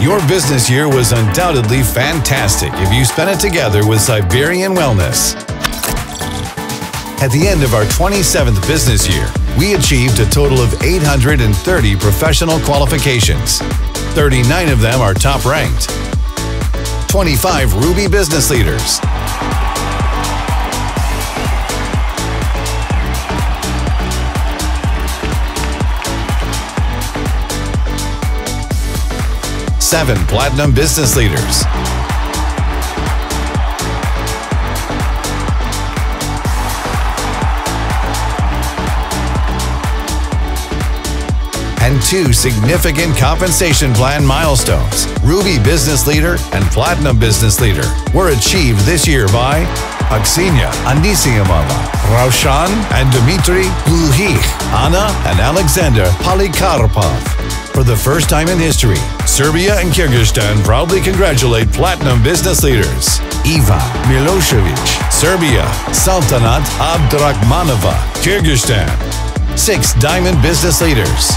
Your business year was undoubtedly fantastic if you spent it together with Siberian Wellness. At the end of our 27th business year, we achieved a total of 830 professional qualifications. 39 of them are top ranked. 25 Ruby business leaders. Seven Platinum business leaders. and two significant compensation plan milestones, Ruby Business Leader and Platinum Business Leader, were achieved this year by Aksenia Anisimova, Raushan and Dmitry Gluhich, Anna and Alexander Polikarpov. For the first time in history, Serbia and Kyrgyzstan proudly congratulate Platinum Business Leaders. Ivan Milosevic, Serbia, Saltanat Abdrakhmanova, Kyrgyzstan. Six Diamond Business Leaders,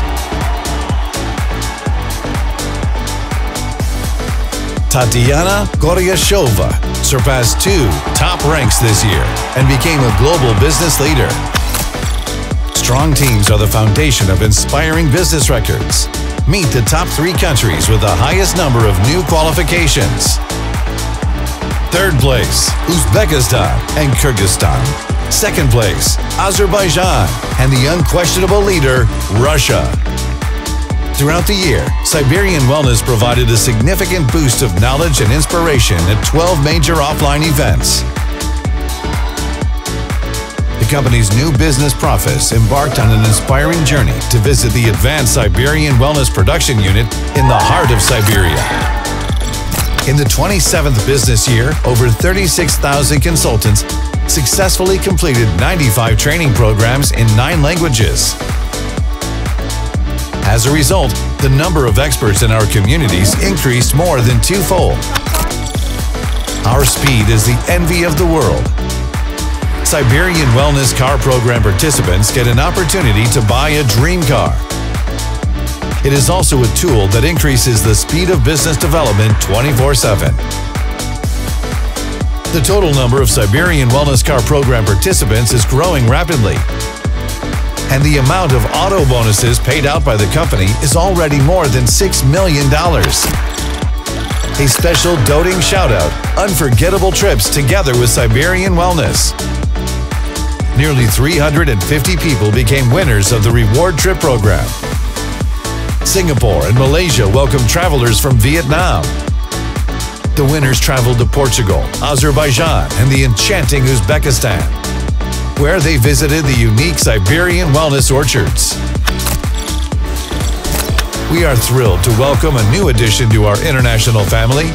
Tatiana Goryashova surpassed two top ranks this year and became a global business leader. Strong teams are the foundation of inspiring business records. Meet the top three countries with the highest number of new qualifications. Third place, Uzbekistan and Kyrgyzstan. Second place, Azerbaijan. And the unquestionable leader, Russia. Throughout the year, Siberian Wellness provided a significant boost of knowledge and inspiration at 12 major offline events. Company's new business profits embarked on an inspiring journey to visit the Advanced Siberian Wellness Production Unit in the heart of Siberia. In the 27th business year, over 36,000 consultants successfully completed 95 training programs in nine languages. As a result, the number of experts in our communities increased more than twofold. Our speed is the envy of the world. Siberian Wellness Car Program participants get an opportunity to buy a dream car. It is also a tool that increases the speed of business development 24 7. The total number of Siberian Wellness Car Program participants is growing rapidly, and the amount of auto bonuses paid out by the company is already more than $6 million. A special doting shout out unforgettable trips together with Siberian Wellness. Nearly 350 people became winners of the reward trip program. Singapore and Malaysia welcomed travelers from Vietnam. The winners traveled to Portugal, Azerbaijan, and the enchanting Uzbekistan where they visited the unique Siberian Wellness Orchards. We are thrilled to welcome a new addition to our international family.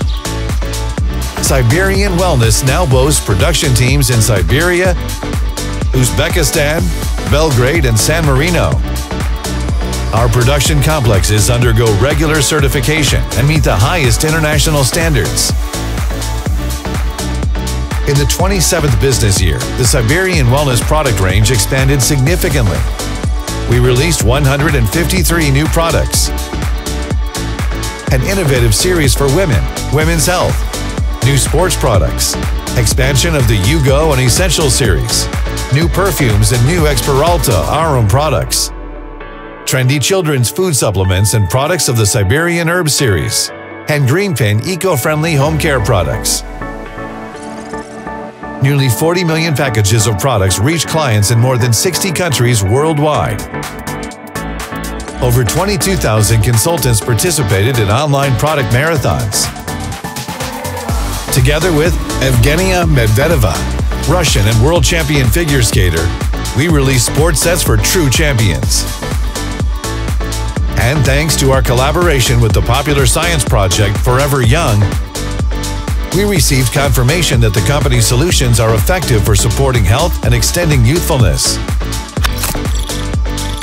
Siberian Wellness now boasts production teams in Siberia, Uzbekistan, Belgrade, and San Marino. Our production complexes undergo regular certification and meet the highest international standards. In the 27th business year, the Siberian Wellness product range expanded significantly. We released 153 new products, an innovative series for women, women's health, new sports products, expansion of the Yugo and Essential series, new perfumes and new Experalta Arum products, trendy children's food supplements and products of the Siberian Herb series, and Greenpin eco-friendly home care products. Nearly 40 million packages of products reach clients in more than 60 countries worldwide. Over 22,000 consultants participated in online product marathons. Together with Evgenia Medvedeva, Russian and world champion figure skater, we release sports sets for true champions. And thanks to our collaboration with the popular science project Forever Young, we received confirmation that the company's solutions are effective for supporting health and extending youthfulness.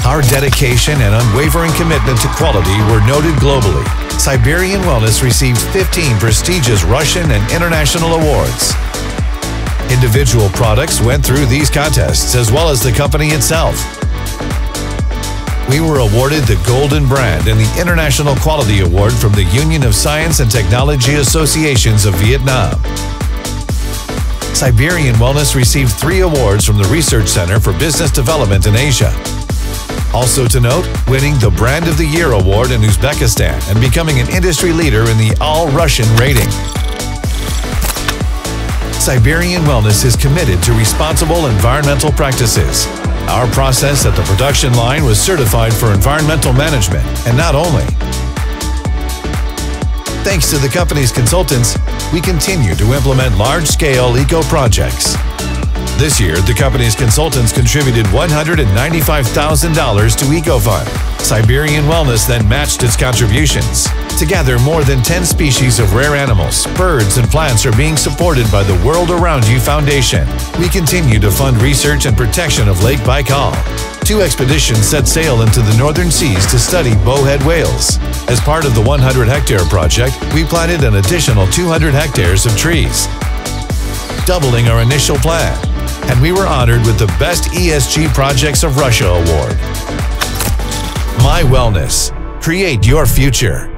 Our dedication and unwavering commitment to quality were noted globally. Siberian Wellness received 15 prestigious Russian and international awards. Individual products went through these contests as well as the company itself. we were awarded the Golden Brand and the International Quality Award from the Union of Science and Technology Associations of Vietnam. Siberian Wellness received three awards from the Research Center for Business Development in Asia. Also to note, winning the Brand of the Year award in Uzbekistan and becoming an industry leader in the All Russian rating. Siberian Wellness is committed to responsible environmental practices. Our process at the production line was certified for environmental management, and not only. Thanks to the company's consultants, we continue to implement large-scale eco projects. This year, the company's consultants contributed $195,000 to EcoFund. Siberian Wellness then matched its contributions. Together, more than 10 species of rare animals, birds, and plants are being supported by the World Around You Foundation. We continue to fund research and protection of Lake Baikal. Two expeditions set sail into the northern seas to study bowhead whales. As part of the 100 hectare project, we planted an additional 200 hectares of trees, doubling our initial plan and we were honored with the Best ESG Projects of Russia Award. My Wellness. Create your future.